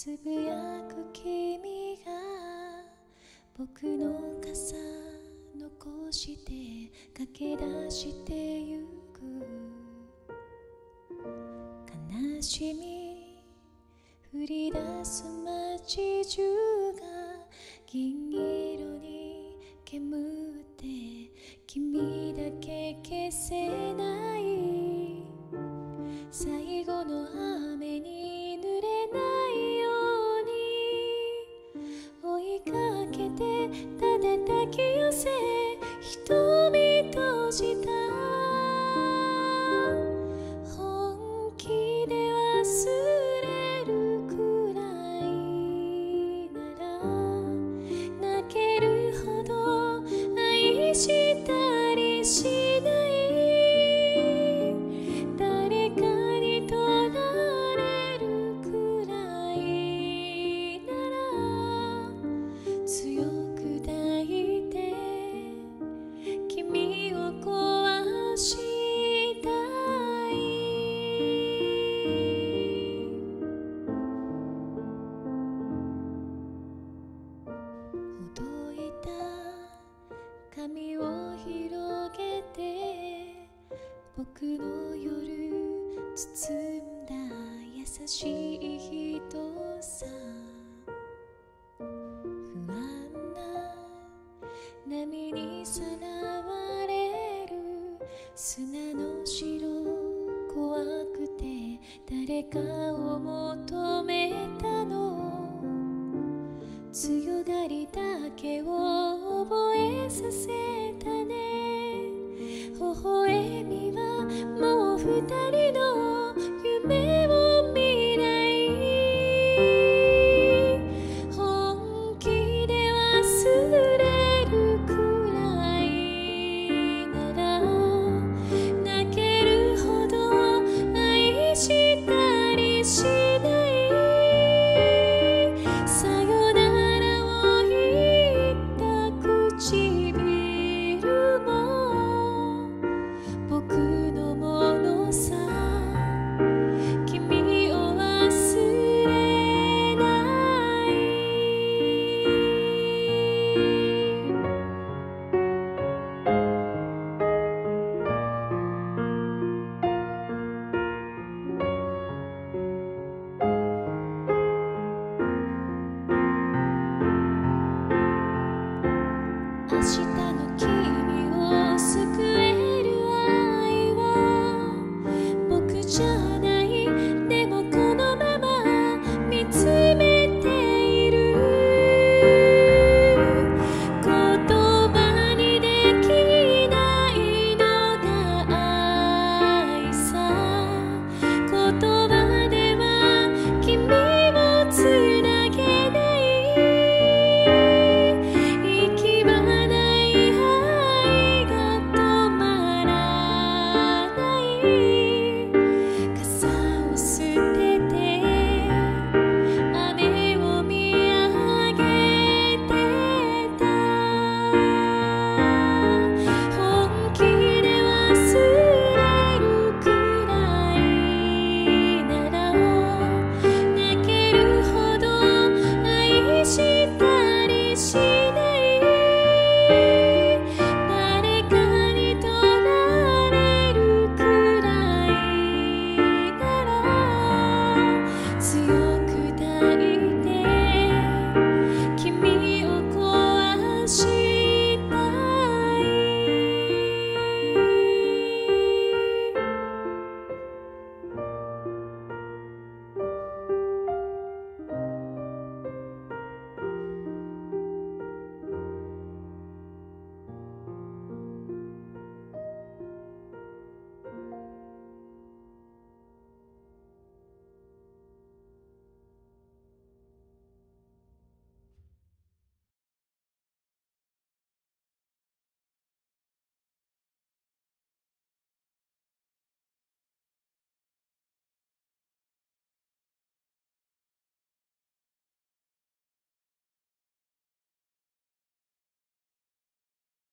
つぶやく君が僕の傘残して駆け出してゆく悲しみ降り出す街中が銀色に煙って君だけ消せない最後の雨に cidade. 髪を広げて僕の夜包んだ優しい人さ。不安な波にさらわれる。砂の城怖くて誰かを求め daddy. 明日。